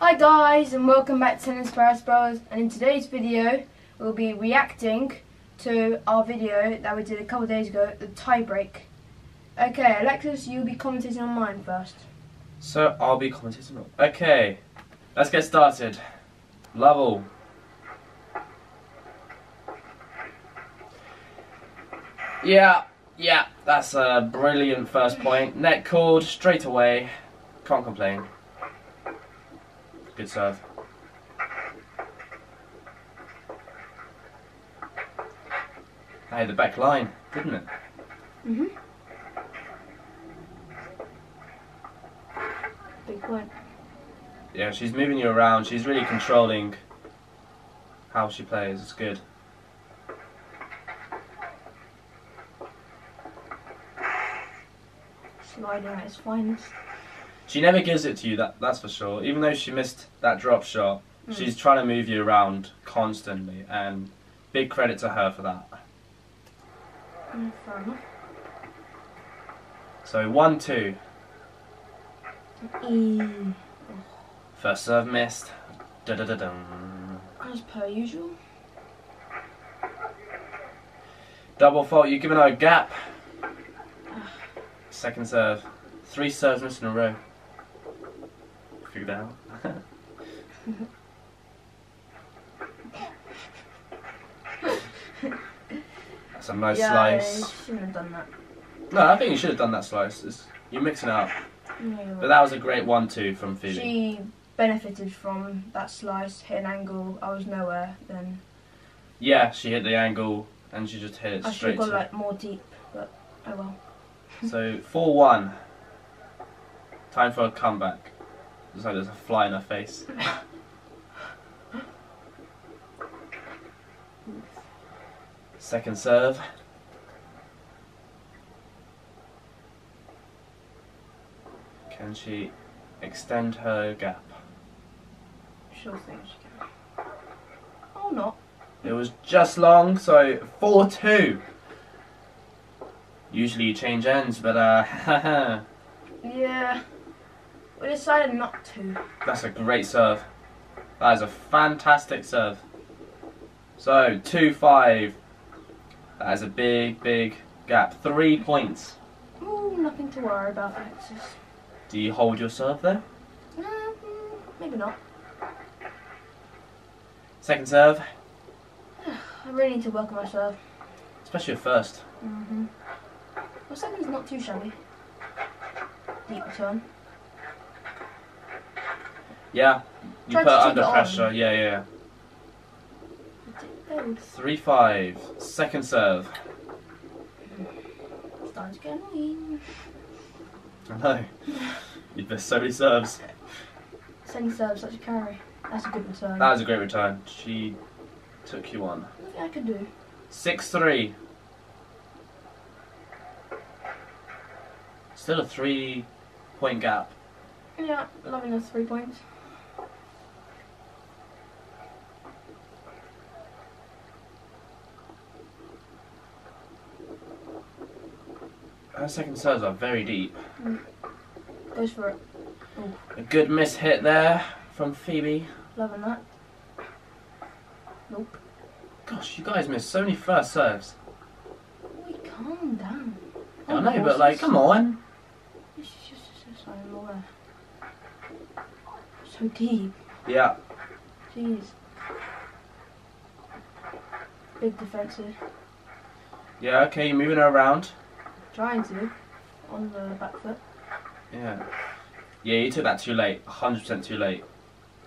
Hi guys and welcome back to Tennis Paris Bros and in today's video we'll be reacting to our video that we did a couple days ago, the tie break. Okay, Alexis, you'll be commentating on mine first. So I'll be commentating. On Okay, let's get started. Level. Yeah, yeah, that's a brilliant first point. Net called straight away. Can't complain. Good serve. Hey, the back line, didn't it? Mm-hmm. Big point. Yeah, she's moving you around. She's really controlling how she plays. It's good. Sliding at its finest. She never gives it to you, that that's for sure. Even though she missed that drop shot, Mm. she's trying to move you around constantly, and big credit to her for that. Mm. So one two. First serve missed. Da da da dum. As per usual. Double fault. You're giving her a gap. Second serve. Three serves missed in a row. It out. That's a nice yeah, slice. shouldn't have done that. No, I think you should have done that slice. It's, you're mixing it up. Yeah, But that was a great one-two from Phoebe. She benefited from that slice, hit an angle. I was nowhere. Then Yeah, she hit the angle and she just hit it I should straight have gone like more deep, but oh well. So four-one. Time for a comeback. Looks like there's a fly in her face. Second serve. Can she extend her gap? Sure thing she can. Oh, not. It was just long, so 4 2. Usually you change ends, but uh, Yeah. We decided not to. that's a great serve. That is a fantastic serve. So, 2 5. That is a big, big gap. Three points. Ooh, nothing to worry about, Alexis. Do you hold your serve there? Mm, mm, maybe not. Second serve, I really need to work on my serve. especially your first. Mm-hmm. My second's not too shabby. Deep return. Yeah, you Tried put to under it on. pressure. Yeah, yeah. 3 5. Second serve. Starting to get annoying. I know. You've missed so many serves. Sending serve such a carry. That's a good return. That was a great return. She took you on. Nothing I could do. 6 3. Still a three point gap. Yeah, loving the three points. Her second serves are very deep. Mm. Goes for it. A good miss hit there from Phoebe. Loving that. Nope. Gosh, you guys missed so many first serves. Wait, calm down. I oh, know, but like, come on. It's just, it's just, I'm aware. So deep. Yeah, Jeez. Big defensive. yeah, okay, you're moving her around. Trying to. On the back foot. Yeah. Yeah, you took that too late. 100% too late.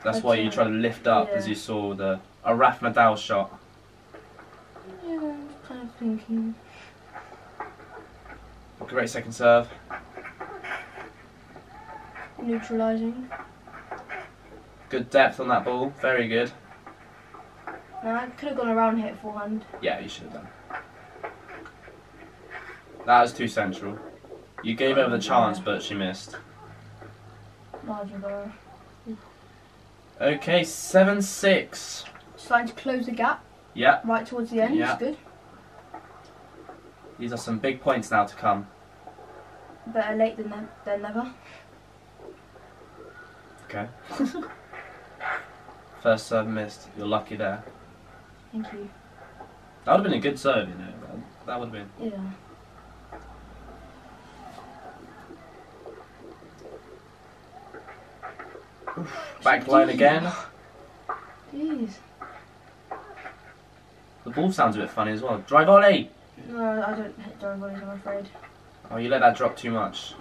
That's why you uh, try to lift up as you saw the a Raf Nadal shot. Yeah, I'm kind of thinking. Great second serve. Neutralising. Good depth on that ball. Very good. Now I could have gone around and hit forehand. Yeah, you should have done. That was too central. You gave her the chance, but she missed. Okay, 7 6. Starting to close the gap Yeah, right towards the end. Yeah. It's good. these are some big points now to come. Better late than, ne- than never. Okay. First serve missed. You're lucky there. Thank you. That would have been a good serve, you know. That- That would have been. Yeah. Back line again. Jeez. The ball sounds a bit funny as well. Dry volley! No, I don't hit drive volleys, I'm afraid. Oh, you let that drop too much.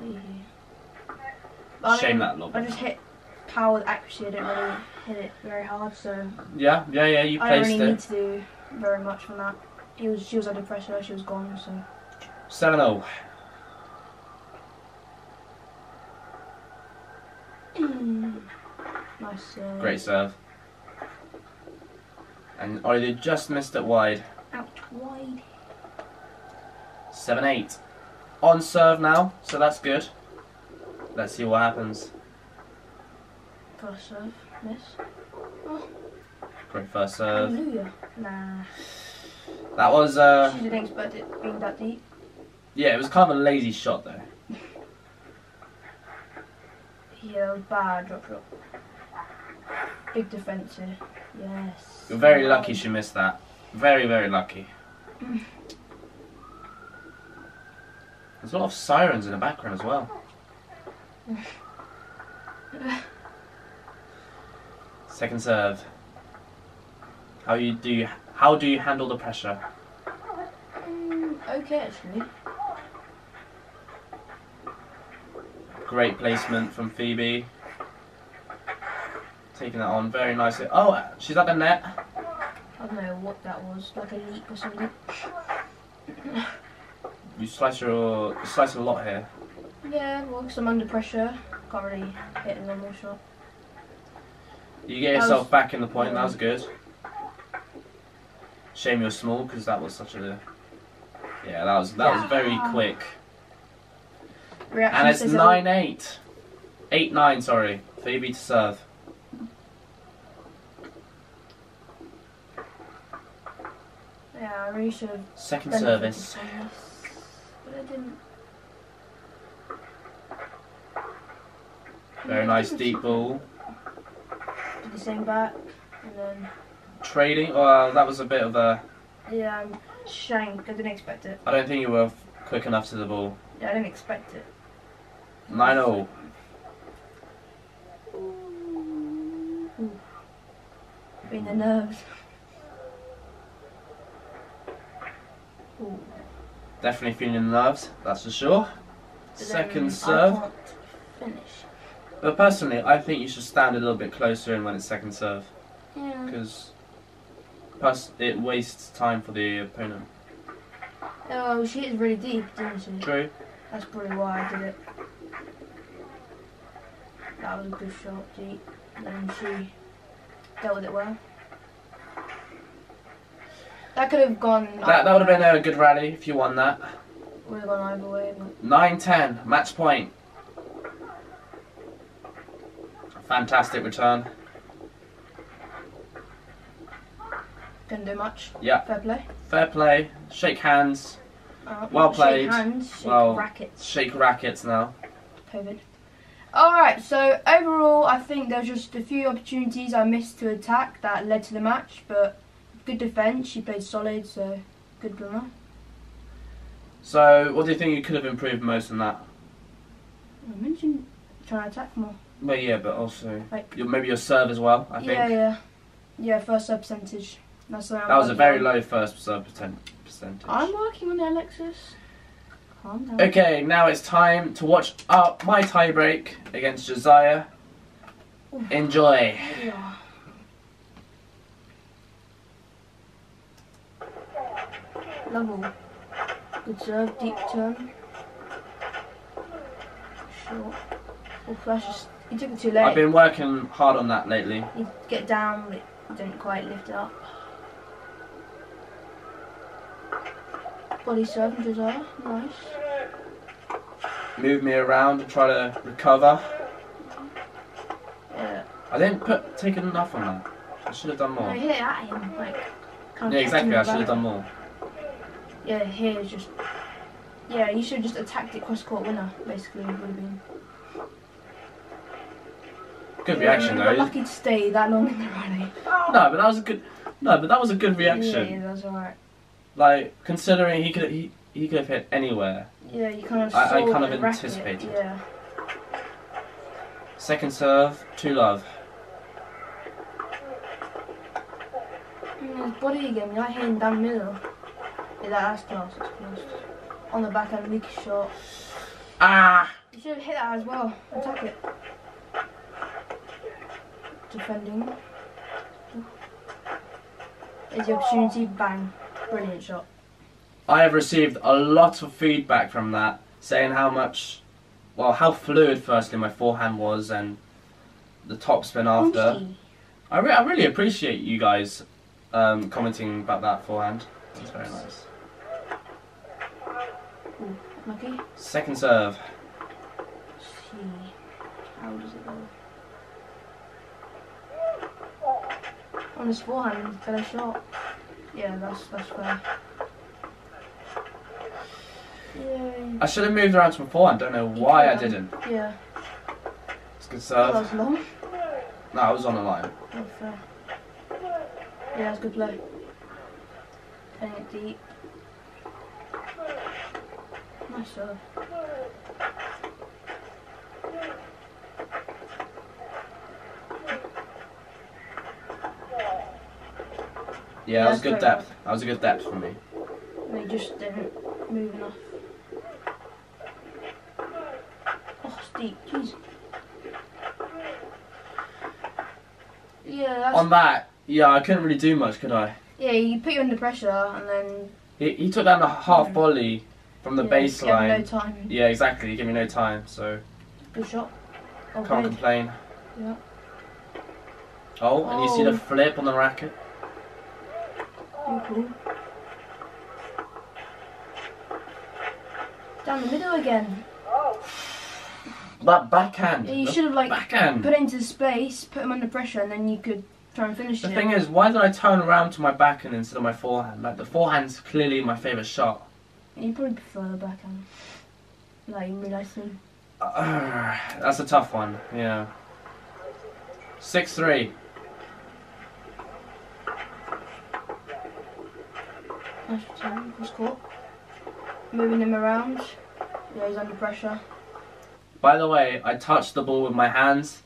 I Shame that lob. I just hit power with accuracy. I didn't really hit it very hard, so Yeah, yeah, yeah, you placed it. I don't really need it. to do very much from that. He was, she was under pressure. She was gone. So 7 0. Nice. Uh, Great serve. And Ollie just missed it wide. Out wide. 7 8. On serve now, so that's good. Let's see what happens. First serve. Miss. Oh. Great first serve. Hallelujah. Nah. That was, uh, she didn't expect it being that deep. yeah, it was kind of a lazy shot though. Yeah, that was bad. Drop shot. Big defense here. Yes. You're very lucky she missed that. Very, very lucky. There's a lot of sirens in the background as well. Second serve. How you do you, how do you handle the pressure? Mm, okay, actually. Great placement from Phoebe. Taking that on very nicely. Oh, she's at the net. I don't know what that was. Like a leap or something. You slice your you slice a lot here. Yeah, well, 'cause I'm under pressure. Can't really hit a normal shot. You get yourself was- back in the point. That was good. Shame you're small because that was such a. Yeah, that was that was very quick. Reaction And it's says nine eight. Eight nine. Sorry, Phoebe to serve. all- Yeah, I really should have Second service. but I didn't. Very nice deep ball. Did the same back, and then Trading. Well, that was a bit of a. yeah, I'm shanked. I didn't expect it. I don't think you were quick enough to the ball. Yeah, I didn't expect it. Nine oh. Ooh. Being the nerves. Ooh. Definitely feeling the nerves. That's for sure. But Second serve. Finish. But personally, I think you should stand a little bit closer in when it's second serve Yeah. because plus it wastes time for the opponent. Oh, she is really deep, didn't she? True. That's probably why I did it. That was a good shot, deep. And then she dealt with it well. That could have gone. That that would have been a good rally if you won that. Would have gone either way, but 9-10, match point. Fantastic return. couldn't do much. Yeah. Fair play. Fair play. Shake hands. Uh, Well shake played. hands, shake Well- rackets. Shake rackets now. COVID. Alright, so overall, I think there's just a few opportunities I missed to attack that led to the match, but good defence. She played solid, so good her. So, what do you think you could have improved most in that? I mentioned trying to attack more. Well, yeah, but also Like, your, maybe your serve as well. I think yeah, yeah. Yeah, first sub percentage. That's what I'm that was a very on. low first serve percent- percentage. I'm working on it, Alexis. Calm down. Okay, now it's time to watch uh, my tiebreak against Josiah. Ooh. Enjoy. Yeah. Level. Good serve, deep turn. Short. Oh, flash. He took it too late. I've been working hard on that lately. He get down, but it didn't quite lift it up. Body serve from Josiah. Nice. Move me around and try to recover. Yeah. I didn't put take enough on that. I should have done No, more. hit it at him. Like, kind Yeah, exactly. I should have done more. Yeah, here is just. Yeah, you should have just attacked it cross court winner, basically, would have been. Good reaction though. lucky to stay that long in the rally. No, but that was a good. No, but that was a good reaction. Yeah, that's alright. Like considering he could he, he could have hit anywhere. Yeah, you kind of I- I kind of racket, anticipated. Yeah. Second serve, two love. Mm, his body again, you like hitting down the middle. Yeah, that, that's close, that's close. On the back end, weak shot. Ah! You should have hit that as well. Attack it. Defending. There's the opportunity, bang. Brilliant shot. I have received a lot of feedback from that, saying how much, well, how fluid firstly my forehand was and the topspin after. I, re- I really appreciate you guys um, commenting about that forehand. It's very nice. Ooh, lucky. Second serve. see. How does it go? On his forehand, better shot. Yeah, that's that's fair. Yay. I should have moved around to my forehand. Don't know why I didn't. Yeah. It's a good That was long. No, I was on the line. Oh, fair. Yeah, that's good play. It deep. Nice. Yeah, that was good depth. That was a good depth for me. They just didn't move enough. Oh, it's deep. Jeez. Yeah, that's On that, yeah, I couldn't really do much, could I? Yeah. You put you under pressure and then He, he took down the half volley from the yeah, baseline. No time. Yeah, exactly. He gave me no time, so Good shot. Oh, can't good. complain. Yeah. Oh, and you see the Oh. flip on the racket. Oh, cool. Down the middle again. That backhand. Yeah, you should have like backhand. put it into space, put him under pressure, and then you could try and finish The it. thing is, why did I turn around to my backhand instead of my forehand? Like the forehand's clearly my favourite shot. you probably prefer the backhand. Like you realise soon. Uh, that's a tough one. Yeah. Six three. Nice return. Was caught. Moving him around. Yeah, he's under pressure. By the way, I touched the ball with my hands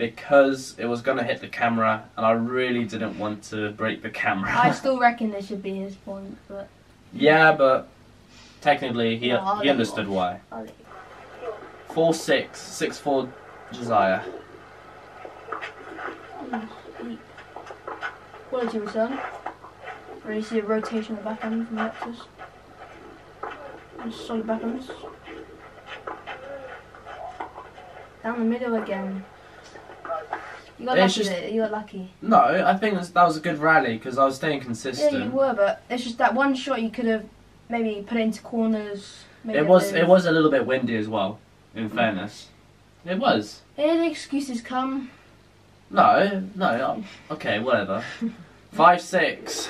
because it was gonna hit the camera, and I really didn't want to break the camera. I still reckon this should be his point, but yeah, but technically he Oh, he understood off. why. I'll let you. Four six, six four, Josiah. Quality return. Really see a rotation of the backhand from Alexis. And solid backhands. Down the middle again. You got It's lucky. just- You got lucky. No, I think that's, that was a good rally because I was staying consistent. Yeah, you were, but it's just that one shot you could have maybe put into corners. It was it was a little bit windy as well. In mm. fairness, it was. Here the excuses come. No, no. Okay, whatever. Five six.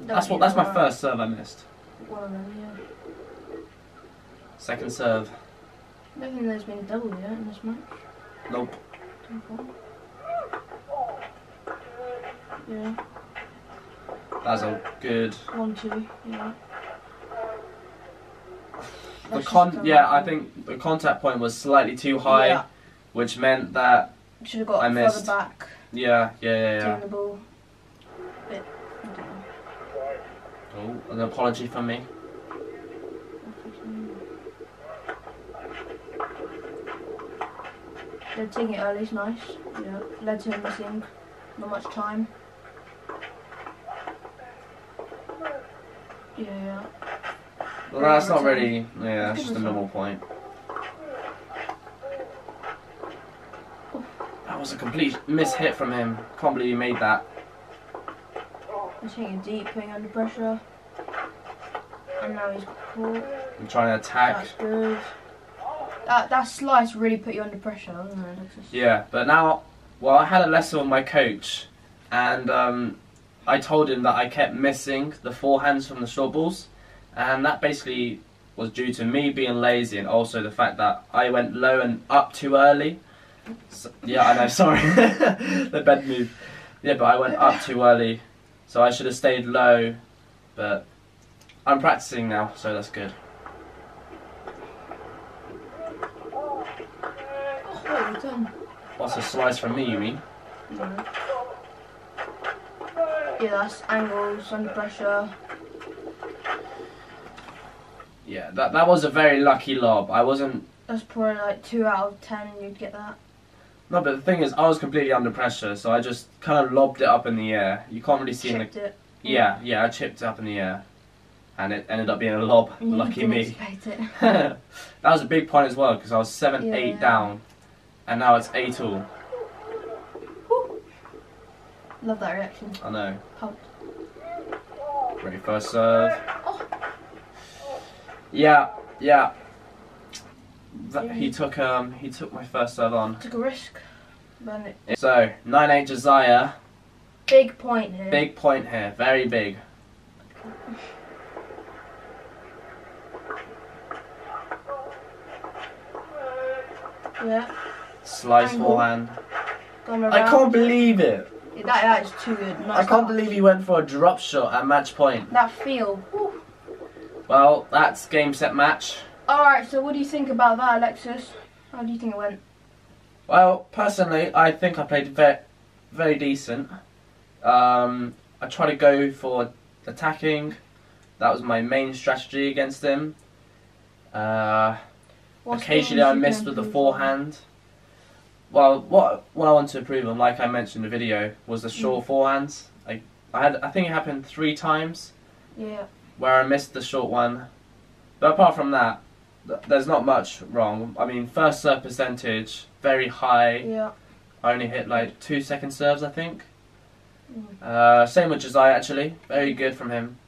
That's what. That's my first serve I missed. One of them, yeah. Second serve. I don't think there's been a double yet in this match. Nope. Yeah, That's a good. one, two, yeah. The That's con. Yeah. I think the contact point was slightly too high, Yeah. which meant that. Should have got I further missed. back, Yeah, yeah, yeah, yeah. the ball. Bit, I don't know. Oh, an apology from me. They're taking it early, it's nice. Yeah, led to him missing not much time. Yeah, yeah. Well, that's not really. Yeah, that's just a normal point. That was a complete miss hit from him. Can't believe he made that. He's it deep, putting under pressure. And now he's caught. I'm trying to attack. That's good. That that slice really put you under pressure, doesn't it? Yeah, but now, well, I had a lesson with my coach, and um, I told him that I kept missing the forehands from the short balls, and that basically was due to me being lazy and also the fact that I went low and up too early. So, yeah, I know. Sorry, the bed move. Yeah, but I went up too early, so I should have stayed low. But I'm practicing now, so that's good. Oh, well done. What's a slice from me? You mean? Yeah. That's angles under pressure. Yeah, that that was a very lucky lob. I wasn't. That's probably like two out of ten. You'd get that. No, but the thing is, I was completely under pressure, so I just kind of lobbed it up in the air. You can't really see in the. It. Yeah, yeah, I chipped it up in the air, and it ended up being a lob. You Lucky me. that was a big point as well because I was seven, Yeah, eight yeah. down, and now it's eight all. Love that reaction. I know. Pumped. Ready first serve. Oh. Yeah, yeah. That, he took um he took my first serve on. Took a risk. It, So nine eight Josiah, big point here. big point here, very big. Yeah. Slice Angle. forehand. I can't believe it. Yeah, that, that is too good. Nice I can't believe he went for a drop shot at match point. that feel. Well, that's game set match. All right. So, what do you think about that, Alexis? How do you think it went? Well, personally, I think I played very, very decent. Um, I tried to go for attacking. That was my main strategy against him. Uh, occasionally, I missed with the forehand. Well, what what I want to improve on, like I mentioned in the video, was the Mm. short forehands. I, I had, I think it happened three times Yeah. where I missed the short one. But apart from that, th- there's not much wrong. I mean, first serve percentage very high. Yeah. I only hit like two second serves, I think. Mm. Uh, same with Josiah, actually. Very good from him.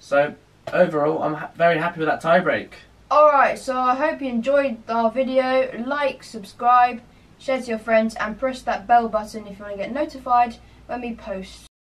So, overall, I'm ha- very happy with that tiebreak. Alright, so I hope you enjoyed our video. Like, subscribe, share to your friends, and press that bell button if you want to get notified when we post.